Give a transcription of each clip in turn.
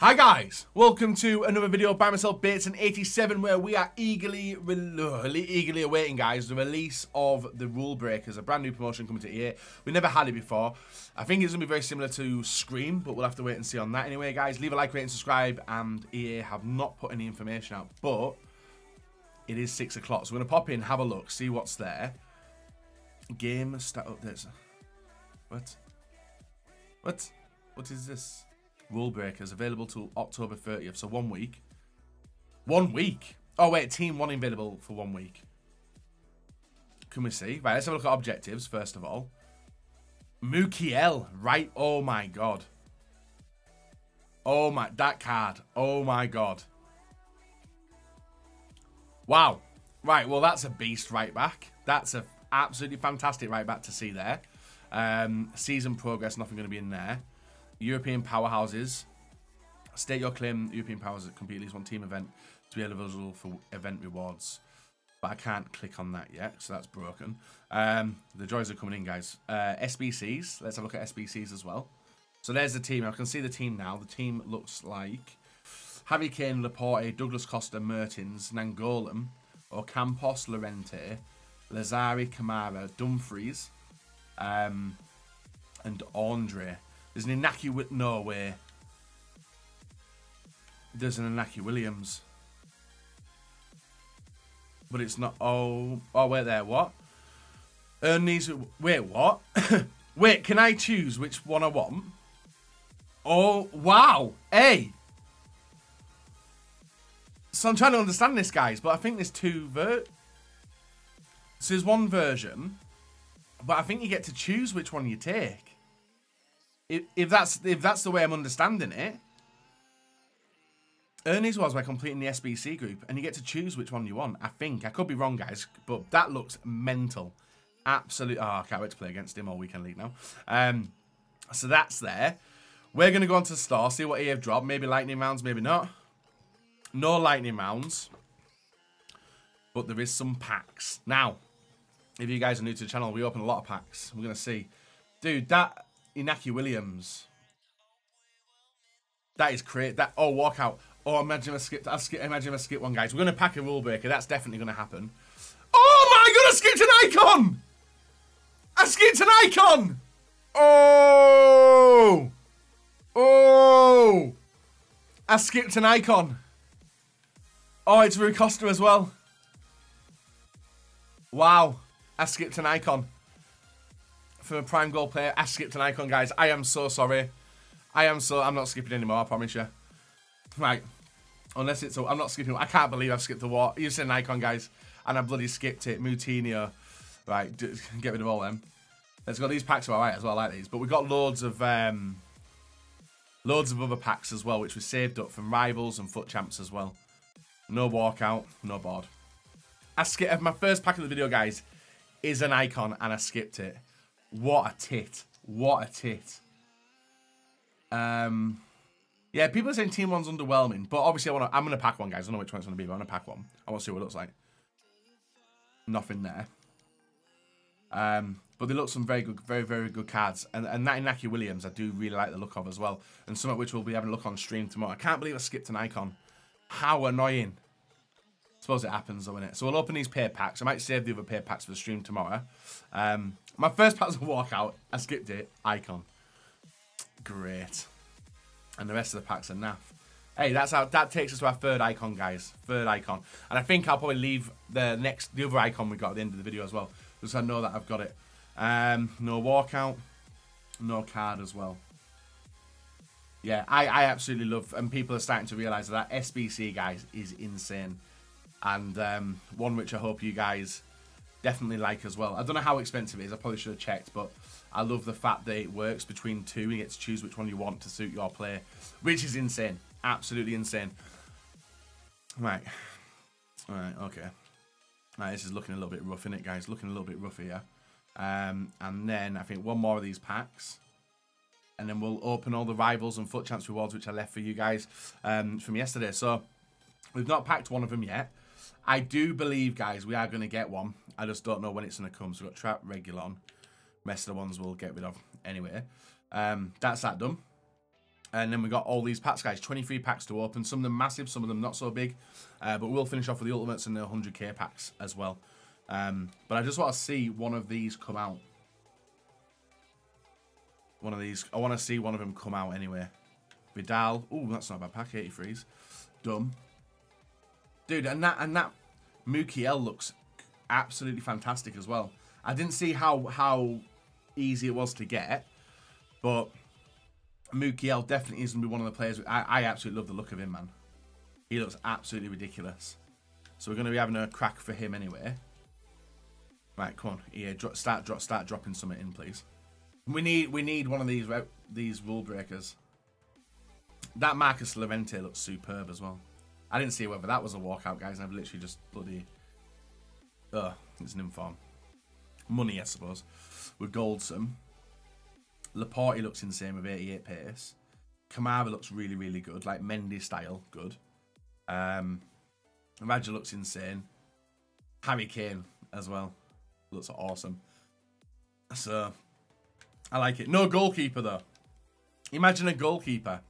Hi guys, welcome to another video by myself, Bateson87, where we are eagerly, really eagerly awaiting, guys, the release of the Rule Breakers, a brand new promotion coming to EA. We never had it before. I think it's going to be very similar to Scream, but we'll have to wait and see on that. Anyway, guys, leave a like, rate, and subscribe, and EA have not put any information out, but it is 6 o'clock, so we're going to pop in, have a look, see what's there. Game start updates. What? What? What is this? Rule Breakers available till October 30th, so one week. One week? Oh, wait, Team 1 available for one week. Can we see? Right, let's have a look at objectives, first of all. Mukiel, right? Oh my god. Oh my, that card. Oh my god. Wow. Right, well, that's a beast right back. That's a absolutely fantastic right back to see there. Um, season progress, nothing going to be in there. European powerhouses. State your claim European powers complete at least one team event to be eligible for event rewards. But I can't click on that yet, so that's broken. Um, the joys are coming in, guys. Uh, SBCs. Let's have a look at SBCs as well. So there's the team. I can see the team now. The team looks like Harry Kane, Laporte, Douglas Costa, Mertens, Nainggolan, Ocampos, Llorente, Lazzari, Kamara, Dumfries, um, and Andre. There's an Inaki with no way. There's an Inaki Williams. But it's not. Oh, oh, wait there. What? Earn these. Wait, what? wait, can I choose which one I want? Oh, wow. Hey. So I'm trying to understand this, guys, but I think there's two ver. So there's one version, but I think you get to choose which one you take. If, if that's if that's the way I'm understanding it. Ernie's was by completing the SBC group, and you get to choose which one you want. I think. I could be wrong, guys, but that looks mental. Absolute. Oh, I can't wait to play against him all weekend league now. Um, so that's there. We're going to go on to store, see what he have dropped. Maybe lightning rounds, maybe not. No lightning rounds. But there is some packs. Now, if you guys are new to the channel, we open a lot of packs. We're going to see. Dude, that Inaki Williams. That is great. That oh walkout. Oh imagine I skipped. I skip. Imagine I skip one, guys. We're gonna pack a rule breaker. That's definitely gonna happen. Oh my god! I skipped an icon. I skipped an icon. Oh. Oh. I skipped an icon. Oh, it's Rui Costa as well. Wow. I skipped an icon from a prime goal player. I skipped an icon, guys. I am so sorry. I am so... I'm not skipping anymore, I promise you. Right. Unless it's... A, I'm not skipping... I can't believe I've skipped the what. You said an icon, guys. And I bloody skipped it. Moutinho. Right. Get rid of all them. Let's go. These packs are alright as well. I like these. But we've got loads of... Um, loads of other packs as well, which we saved up from Rivals and FUT Champs as well. No walkout. No board. I skipped... My first pack of the video, guys, is an icon, and I skipped it. What a tit. What a tit. Um, yeah, people are saying Team 1's underwhelming, but obviously I want to, I'm going to pack one, guys. I don't know which one it's going to be, but I'm going to pack one. I want to see what it looks like. Nothing there. Um, but they look some very good, very, very good cards. And, and that Inaki Williams, I do really like the look of as well. And some of which we'll be having a look on stream tomorrow. I can't believe I skipped an icon. How annoying. Suppose it happens though, innit? So we'll open these pair packs. I might save the other pair packs for the stream tomorrow. Um, my first pack was a walkout. I skipped it. Icon. Great. And the rest of the packs are naff. Hey, that's how that takes us to our third icon, guys. Third icon. And I think I'll probably leave the next the other icon we got at the end of the video as well. Because I know that I've got it. Um, no walkout. No card as well. Yeah, I, I absolutely love and people are starting to realise that, that SBC guys is insane. And um, one which I hope you guys definitely like as well. I don't know how expensive it is. I probably should have checked, but I love the fact that it works between two. You get to choose which one you want to suit your play, which is insane. Absolutely insane. Right. Right, okay. Right, this is looking a little bit rough, isn't it, guys? Looking a little bit rough here. Um, and then I think one more of these packs. And then we'll open all the rivals and foot chance rewards, which I left for you guys um, from yesterday. So, we've not packed one of them yet. I do believe, guys, we are going to get one. I just don't know when it's going to come. So we've got Trapp, Reguilon. Rest of the ones we'll get rid of anyway. Um, that's that done. And then we got all these packs, guys. 23 packs to open. Some of them massive, some of them not so big. Uh, but we'll finish off with the ultimates and the 100k packs as well. Um, but I just want to see one of these come out. One of these. I want to see one of them come out anyway. Vidal. Oh, that's not a bad pack. 83s. Dumb. Dude, and that and that Mukiel looks absolutely fantastic as well. I didn't see how how easy it was to get, but Mukiel definitely is going to be one of the players. I, I absolutely love the look of him, man. He looks absolutely ridiculous. So we're going to be having a crack for him anyway. Right, come on, yeah, start drop, start dropping something in, please. We need we need one of these these rule breakers. That Marcos Llorente looks superb as well. I didn't see whether that was a walkout, guys. I've literally just bloody. Ugh, it's an inform. Money, I suppose. With Goldson. Laporte looks insane with 88 pace. Kamara looks really, really good. Like Mendy style, good. Um, Raja looks insane. Harry Kane as well. Looks awesome. So, I like it. No goalkeeper, though. Imagine a goalkeeper.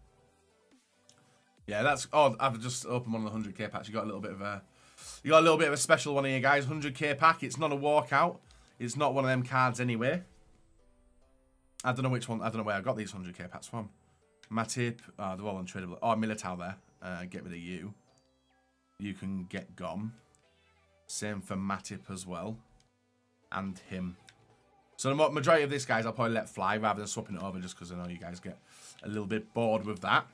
Yeah, that's... Oh, I've just opened one of the 100k packs. You got a little bit of a... You got a little bit of a special one here, guys. 100k pack. It's not a walkout. It's not one of them cards anyway. I don't know which one. I don't know where I got these 100k packs from. Matip. Oh, they're all untradeable. Oh, Militao there. Uh, get rid of you. You can get gone. Same for Matip as well. And him. So the majority of this, guys, I'll probably let fly rather than swapping it over just because I know you guys get a little bit bored with that.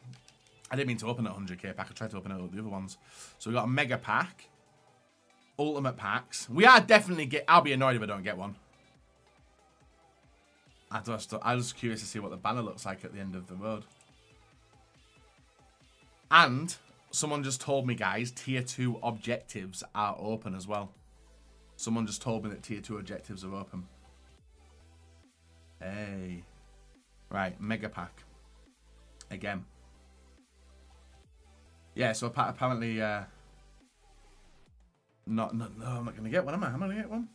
I didn't mean to open a 100k pack. I tried to open with the other ones. So we got a mega pack. Ultimate packs. We are definitely get. I'll be annoyed if I don't get one. I just, I was curious to see what the banner looks like at the end of the road. And someone just told me, guys, tier 2 objectives are open as well. Someone just told me that tier 2 objectives are open. Hey. Right, mega pack. Again. Yeah, so apparently, uh, not, no, no, I'm not going to get one, am I? I'm going to get one?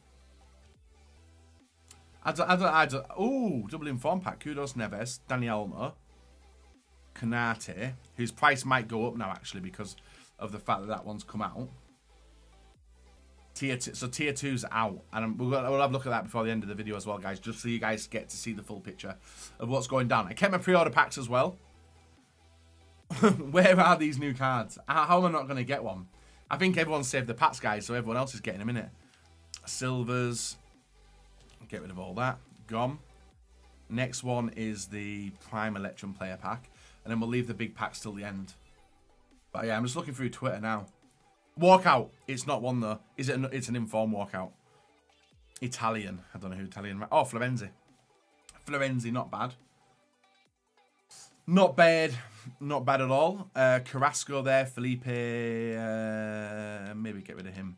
I don't, I don't, I don't. Ooh, double inform pack. Kudos Neves, Dani Olmo, Konate, whose price might go up now actually because of the fact that that one's come out. Tier two, so tier two's out, and we'll, we'll have a look at that before the end of the video as well, guys, just so you guys get to see the full picture of what's going down. I kept my pre-order packs as well. Where are these new cards? How am I not going to get one? I think everyone saved the packs, guys, so everyone else is getting them in it. Silvers, Get rid of all that. Gone. Next one is the Prime Electrum player pack. And then we'll leave the big packs till the end. But yeah, I'm just looking through Twitter now. Walkout. It's not one though. Is it? An, it's an inform walkout. Italian. I don't know who Italian. Oh, Florenzi. Florenzi, not bad. Not bad. Not bad at all. Uh, Carrasco there. Felipe. Uh, maybe get rid of him.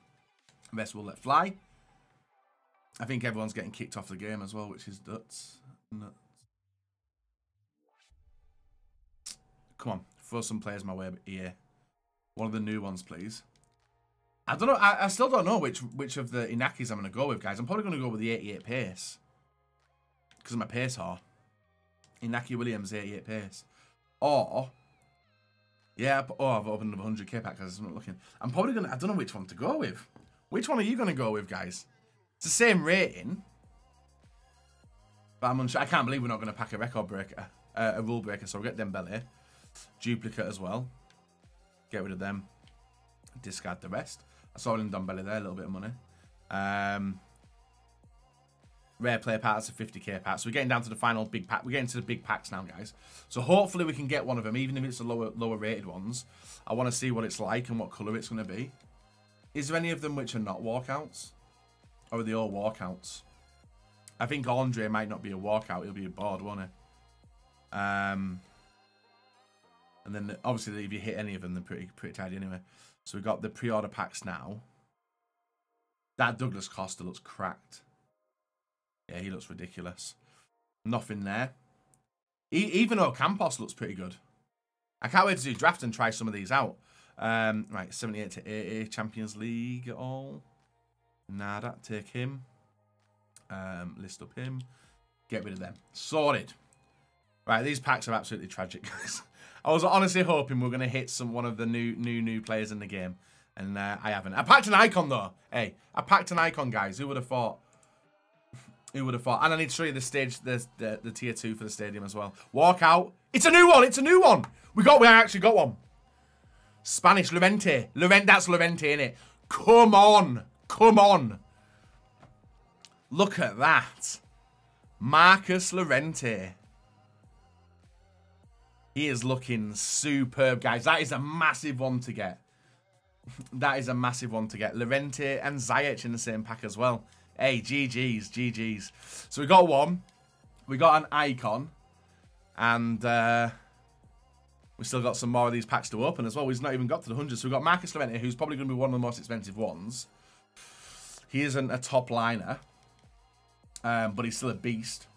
The rest will let fly. I think everyone's getting kicked off the game as well, which is nuts. Nuts. Come on, throw some players my way here. One of the new ones, please. I don't know. I, I still don't know which which of the Inakis I'm going to go with, guys. I'm probably going to go with the 88 pace. Because of my pace whore. Inaki Williams, 88 pace. Or... Yeah, oh, I've opened a 100k pack because I'm not looking. I'm probably going to... I don't know which one to go with. Which one are you going to go with, guys? It's the same rating. But I'm unsure. I can't believe we're not going to pack a record breaker, uh, a rule breaker. So we'll get Dembele. Duplicate as well. Get rid of them. Discard the rest. I saw in Dembele there, a little bit of money. Um, rare player packs, a 50k pack. So we're getting down to the final big pack. We're getting to the big packs now, guys. So hopefully we can get one of them, even if it's the lower lower rated ones. I want to see what it's like and what colour it's going to be. Is there any of them which are not walkouts? Or are they all walkouts? I think Andre might not be a walkout. He'll be a board, won't he? Um, and then obviously if you hit any of them, they're pretty pretty tidy anyway. So we've got the pre-order packs now. That Douglas Costa looks cracked. Yeah, he looks ridiculous. Nothing there. even though Campos looks pretty good. I can't wait to do draft and try some of these out. Um, right, 78 to 80 Champions League at all. Nada, take him. Um, list up him. Get rid of them. Sorted. Right, these packs are absolutely tragic, guys. I was honestly hoping we are going to hit some one of the new new new players in the game. And uh, I haven't. I packed an icon, though. Hey, I packed an icon, guys. Who would have thought? Who would have thought? And I need to show you the stage, the, the, the tier 2 for the stadium as well. Walk out. It's a new one. It's a new one. We got, we actually got one. Spanish, Llorente. Llorente, that's Llorente, it? Come on. Come on. Look at that. Marcos Llorente. He is looking superb, guys. That is a massive one to get. that is a massive one to get. Llorente and Ziyech in the same pack as well. Hey, GG's, GG's. So we got one. We got an icon. And uh, we still got some more of these packs to open as well. We've not even got to the 100. So we've got Marcos Llorente, who's probably going to be one of the most expensive ones. He isn't a top liner. Um, but he's still a beast.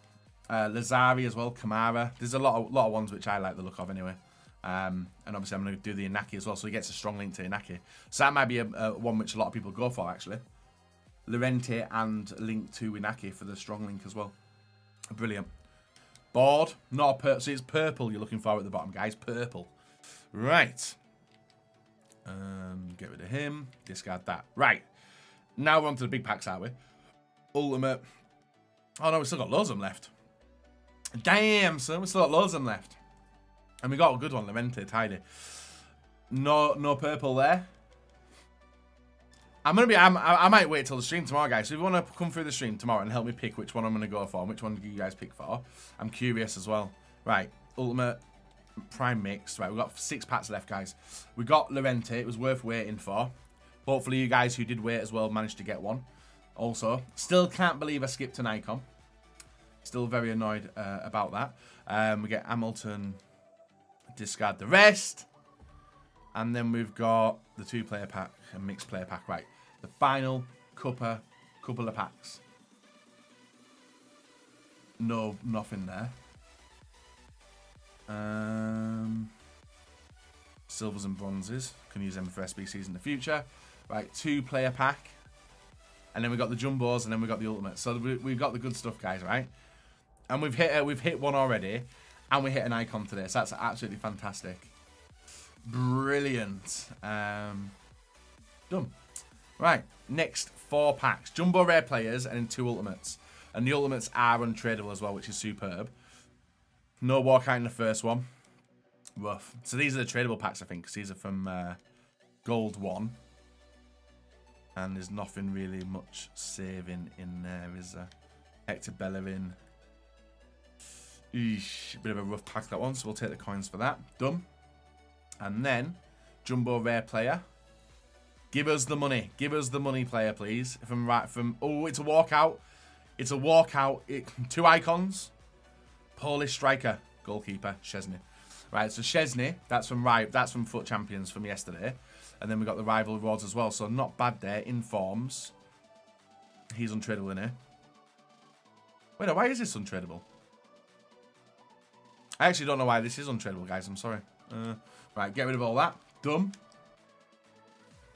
Uh, Lazzari as well, Kamara. There's a lot of, lot of ones which I like the look of anyway. Um, and obviously, I'm going to do the Inaki as well, so he gets a strong link to Inaki. So that might be a, a one which a lot of people go for, actually. Llorente and link to Inaki for the strong link as well. Brilliant. Board, not purple. So it's purple you're looking for at the bottom, guys. Purple. Right. Um, get rid of him. Discard that. Right. Now we're on to the big packs, are we? Ultimate. Oh, no, we still got loads of them left. Damn, son. We still got loads of them left. And we got a good one, Lamented, tidy. No, no purple there. I'm gonna be. I'm, I, might wait till the stream tomorrow, guys. So if you want to come through the stream tomorrow and help me pick which one I'm gonna go for, and which one do you guys pick for? I'm curious as well. Right, ultimate prime mix. Right, we've got six packs left, guys. We got Llorente. It was worth waiting for. Hopefully, you guys who did wait as well managed to get one. Also, still can't believe I skipped an icon. Still very annoyed uh, about that. Um, we get Hamilton, discard the rest. And then we've got the two-player pack and mixed player pack. Right, the final couple, couple of packs. No, nothing there. Um, silvers and bronzes. Can use them for SBCs in the future. Right, two-player pack. And then we got the jumbos, and then we got the ultimate. So we, we've got the good stuff, guys, right? And we've hit we've hit one already. And we hit an icon today. So That's absolutely fantastic. Brilliant. Um, done. Right, next four packs. Jumbo rare players and two ultimates. And the ultimates are untradeable as well, which is superb. No walkout in the first one. Rough. So these are the tradable packs, I think, because these are from uh, Gold 1. And there's nothing really much saving in there, is there? Hector Bellerin, Eesh, bit of a rough pack that one, so we'll take the coins for that. Done. And then, Jumbo Rare Player. Give us the money. Give us the money, player, please. From right from oh, it's a walkout. It's a walkout. It, two icons. Polish striker, goalkeeper, Szczesny. Right, so Szczesny, that's from right, that's from FUT Champions from yesterday. And then we got the rival rewards as well. So not bad there. In Informs. He's untradeable in here. Wait, why is this untradeable? I actually don't know why this is untradeable, guys. I'm sorry. Uh, right, get rid of all that. Done.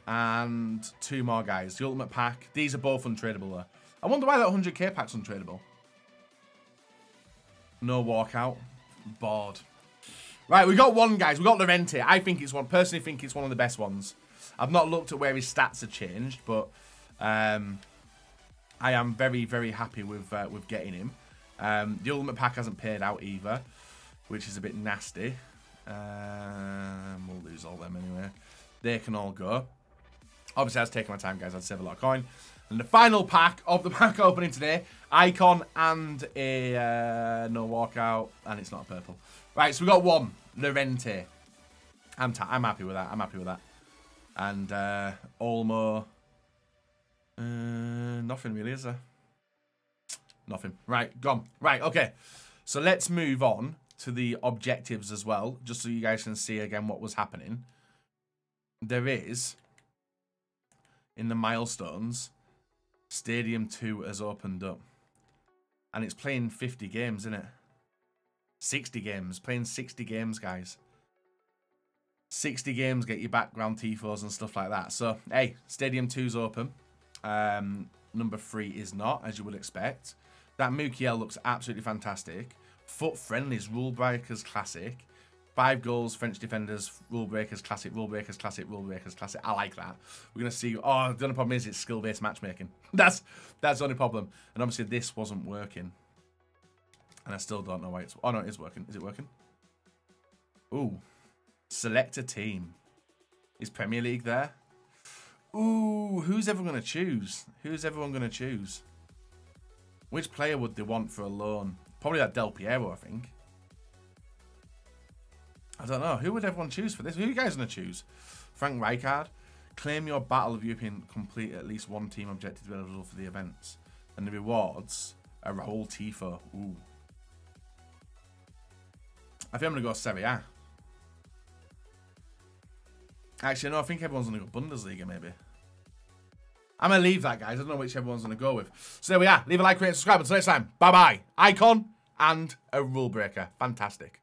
And two more guys. The ultimate pack. These are both untradeable, though. I wonder why that 100k pack's untradeable. No walkout. Bored. Right, we got one, guys. We got Llorente. I think it's one. Personally, think it's one of the best ones. I've not looked at where his stats have changed, but um, I am very, very happy with uh, with getting him. Um, the ultimate pack hasn't paid out either which is a bit nasty. Um, we'll lose all them anyway. They can all go. Obviously, I was taking my time, guys. I'd save a lot of coin. And the final pack of the pack opening today, Icon and a uh, no walkout, and it's not purple. Right, so we got one, Llorente. I'm, I'm happy with that. I'm happy with that. And uh, Olmo, uh, nothing really, is there? Nothing. Right, gone. Right, okay. So let's move on to the objectives as well, just so you guys can see again what was happening. There is, in the milestones, Stadium 2 has opened up. And it's playing 50 games, isn't it? 60 games. Playing 60 games, guys. 60 games get your background T4s and stuff like that. So, hey, Stadium 2's open. Um, number 3 is not, as you would expect. That Mukiel looks absolutely fantastic. FUT Friendlies, Rule Breakers Classic. Five goals, French defenders, rule breakers, classic, rule breakers, classic, rule breakers, classic. I like that. We're gonna see. Oh, the only problem is it's skill-based matchmaking. that's that's the only problem. And obviously this wasn't working, and I still don't know why it's. Oh no, it is working. Is it working? Ooh, select a team. Is Premier League there? Ooh, who's everyone gonna choose? Who's everyone gonna choose? Which player would they want for a loan? Probably that Del Piero, I think. I don't know. Who would everyone choose for this? Who are you guys going to choose? Frank Rijkaard. Claim your Battle of European complete at least one team objective to be eligible for the events. And the rewards are Raul Tifo. Ooh. I think I'm going to go Serie A. Actually, no, I think everyone's going to go Bundesliga, maybe. I'm going to leave that, guys. I don't know which everyone's going to go with. So there we are. Leave a like, rate, subscribe. Until next time. Bye-bye. Icon and a rule breaker. Fantastic.